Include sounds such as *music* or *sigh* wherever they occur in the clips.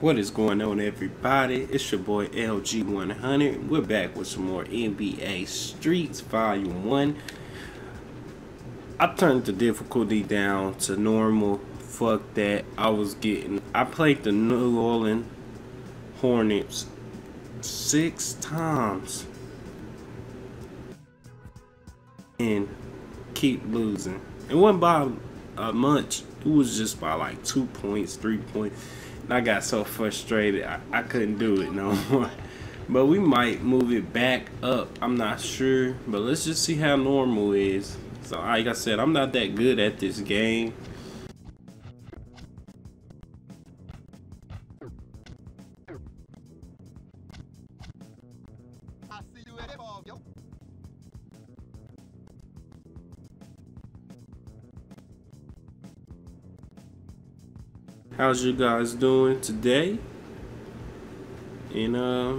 What is going on, everybody? It's your boy LG100. We're back with some more NBA Streets Volume 1. I turned the difficulty down to normal. Fuck that. I was getting. I played the New Orleans Hornets six times and keep losing. It wasn't by uh, much. It was just by like two points, three points. I got so frustrated, I, I couldn't do it no *laughs* more. But we might move it back up. I'm not sure. But let's just see how normal is. So like I said, I'm not that good at this game. How's you guys doing today? And uh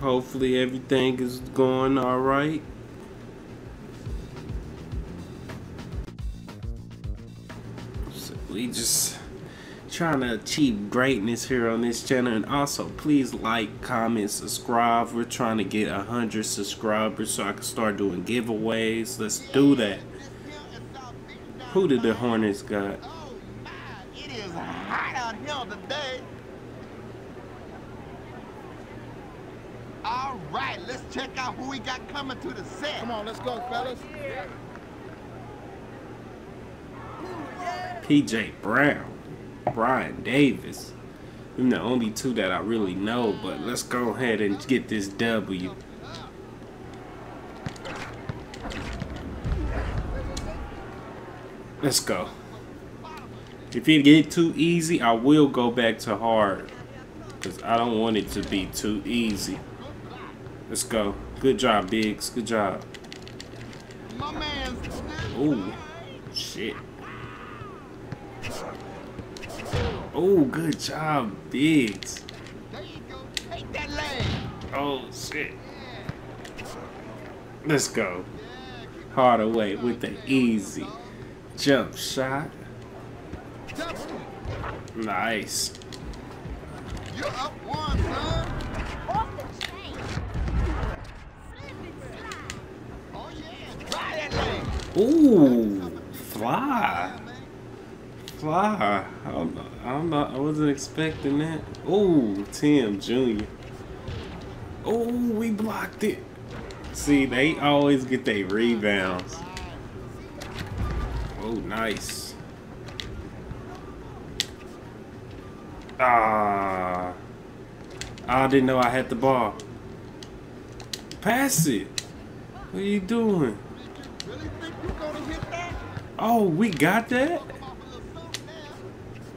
hopefully everything is going all right. So we just trying to achieve greatness here on this channel. And also please like comment subscribe. We're trying to get a hundred subscribers so i can start doing giveaways. Let's do that who did the Hornets got? Oh, my. It is hot out here today. All right, let's check out who we got coming to the set. Come on, let's go, fellas. PJ Brown, Baron Davis. Them the only two that I really know, but let's go ahead and get this W. Let's go. If it get too easy, I will go back to hard. Because I don't want it to be too easy. Let's go. Good job, Biggs. Good job. Oh, shit. Oh, good job, Biggs. Oh, shit. Let's go. Hardaway with the easy. Jump shot. Nice. You're up one, son. Off the chain. Oh, yeah. Try that leg. Ooh, fly. Fly. I'm not, I'm not, I wasn't expecting that. Ooh, Tim Jr. Oh, we blocked it. See, they always get their rebounds. Oh, nice. Ah. I didn't know I had the ball. Pass it. What are you doing? Oh, we got that?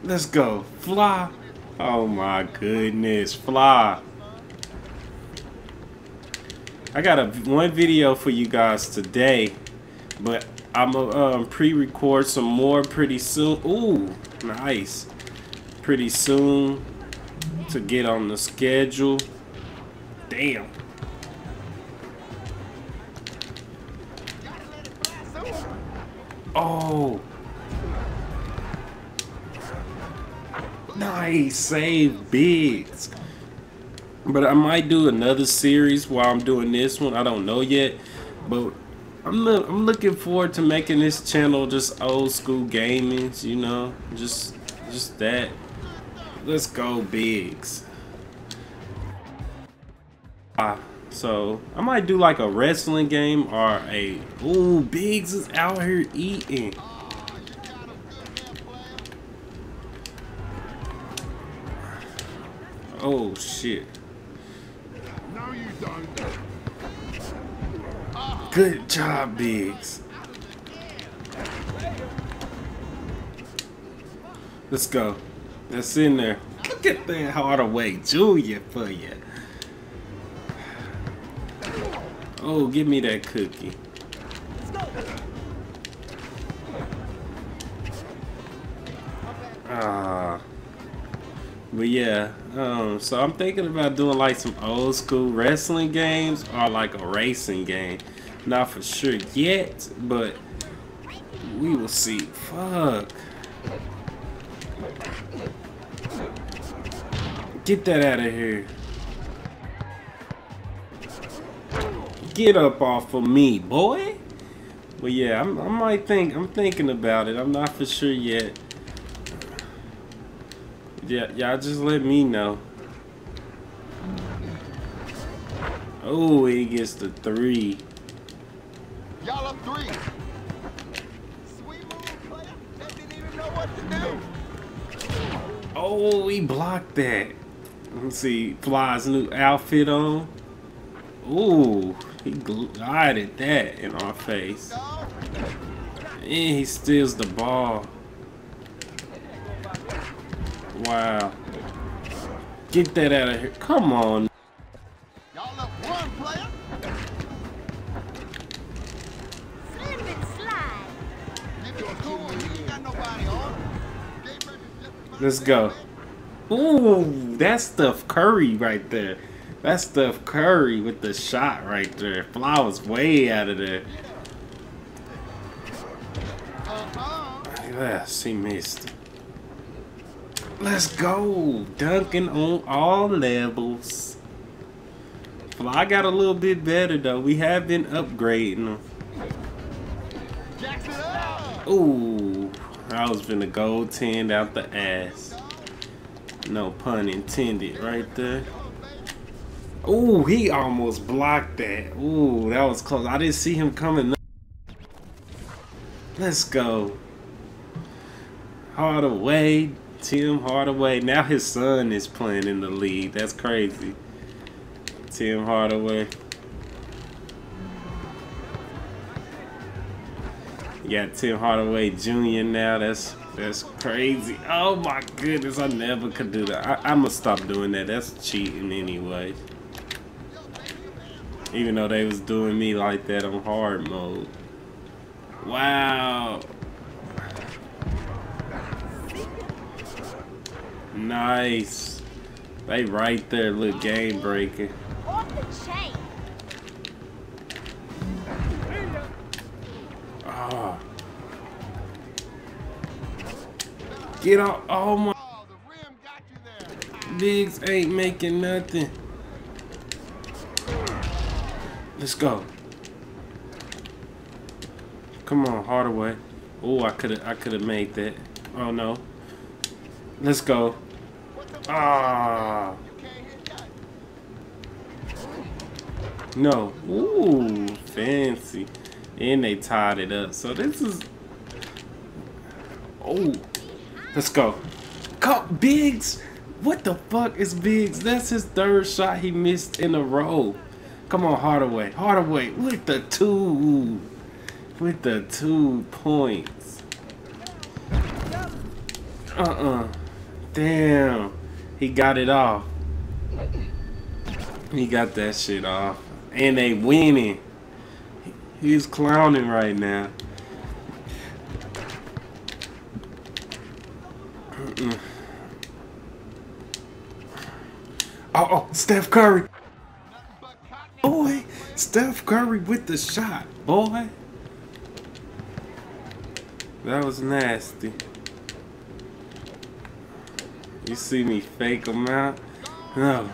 Let's go. Fly. Oh my goodness. Fly. I got a one video for you guys today, but I'm gonna um, pre-record some more pretty soon. Ooh, nice. Pretty soon to get on the schedule. Damn. Oh. Nice save Biggs. But I might do another series while I'm doing this one. I don't know yet. But I'm lo I'm looking forward to making this channel just old school gaming, you know, just just that. Let's go Biggs. Ah, so I might do like a wrestling game or a ooh Biggs is out here eating. Oh shit. No, you don't. Good job, Biggs. Let's go. That's in there. Look at that hard Hardaway Julia for you. Oh, give me that cookie. Ah. But yeah, um, so I'm thinking about doing like some old school wrestling games or like a racing game. Not for sure yet, but we will see. Fuck. Get that out of here. Get up off of me, boy. Well, yeah, I'm, I might think, I'm thinking about it. I'm not for sure yet. Yeah, y'all just let me know. Oh, he gets the three. Oh, he blocked that. Let's see, Fly's new outfit on. Ooh, he glided that in our face. And he steals the ball. Wow. Get that out of here. Come on. Y'all one, player. Let's go. Ooh, that's Steph Curry right there. That's Steph Curry with the shot right there. Flowers way out of there. Ah, yes, he missed. Let's go. Dunking on all levels. Fly got a little bit better though. We have been upgrading him. Ooh, I was finna go 10 out the ass. No pun intended right there. Ooh, he almost blocked that. Ooh, that was close. I didn't see him coming. Let's go. Hardaway, Tim Hardaway. Now his son is playing in the league. That's crazy. Tim Hardaway. Got Tim Hardaway Jr. now. That's that's crazy. Oh my goodness, I never could do that. I, I'm gonna stop doing that. That's cheating anyway. Even though they was doing me like that on hard mode. Wow. Nice. They right there, look game breaking. Get off. Oh my. Oh, the rim got you there. Biggs ain't making nothing. Let's go. Come on, Hardaway. Oh, I could have I could have made that. Oh no. Let's go. Ah. You can't hit that. No. Ooh, fancy. And they tied it up. So this is Oh. Let's go. Go Biggs. What the fuck is Biggs? That's his third shot he missed in a row. Come on, Hardaway. Hardaway with the two. With the two points. Uh-uh. Damn. He got it off. He got that shit off. And they winning. He's clowning right now. Oh, oh, Steph Curry. Boy, Steph Curry with the shot, boy. That was nasty. You see me fake him out? No.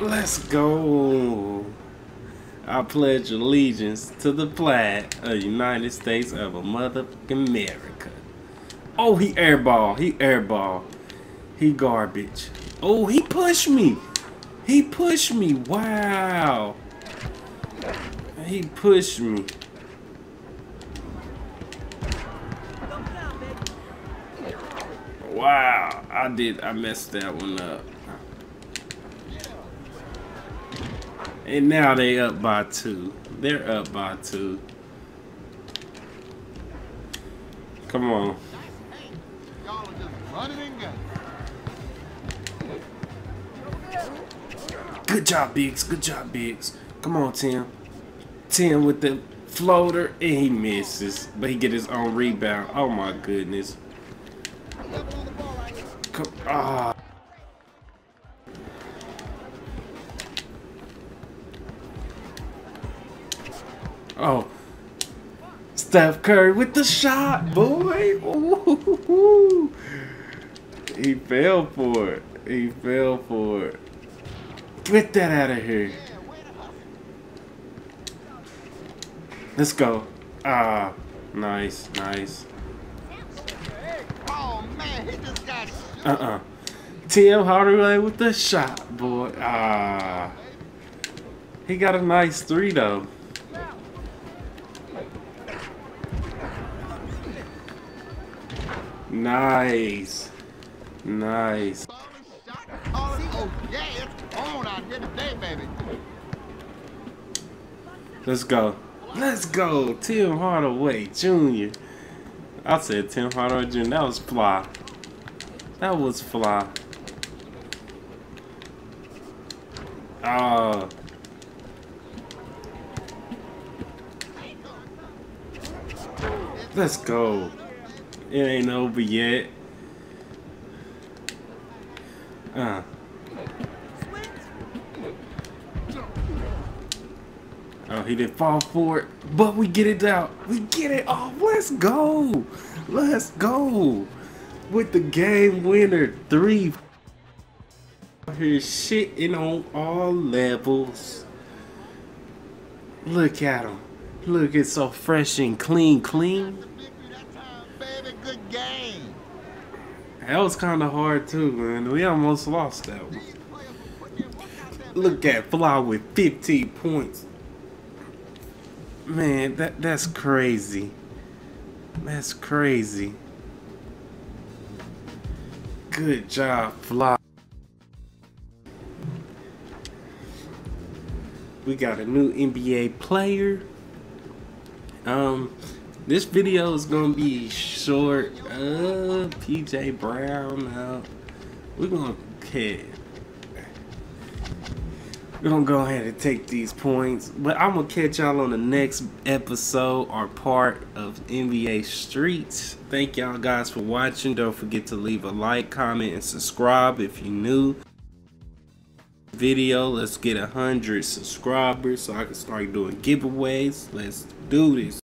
Let's go. I pledge allegiance to the flag of the United States of America. Oh, he airball. He airball. He garbage. Oh, he pushed me. He pushed me. Wow. He pushed me. Wow. I did. I messed that one up. And now they up by two. They're up by two. Come on. Y'all are just running and gunning. Good job, Biggs. Good job, Biggs. Come on, Tim. Tim with the floater, and he misses. But he get his own rebound. Oh, my goodness. Come, ah. Oh. Steph Curry with the shot, boy. Ooh. He fell for it. He fell for it. Get that out of here. Let's go. Ah, nice, nice. Uh-uh. Tim Hardaway with the shot, boy. Ah. He got a nice three, though. Nice. Nice. Let's go. Let's go. Tim Hardaway Jr. I said Tim Hardaway Jr. That was fly. That was fly. Oh. Let's go. It ain't over yet. Uh. Oh, he didn't fall for it, but we get it out. We get it off. Let's go. Let's go. With the game winner, three. Here shitting on all levels. Look at him. Look, it's so fresh and clean, clean. That time, baby, good game. That was kind of hard too, man. We almost lost that one. Look at Fly with 15 points. Man, that that's crazy. That's crazy. Good job, Fly. We got a new NBA player. Um, this video is gonna be short. Uh, PJ Brown. out. we're gonna head. We're gonna go ahead and take these points, but I'm gonna catch y'all on the next episode or part of NBA Streets. Thank y'all guys for watching. Don't forget to leave a like, comment, and subscribe if you're new. Video, let's get a hundred subscribers so I can start doing giveaways. Let's do this.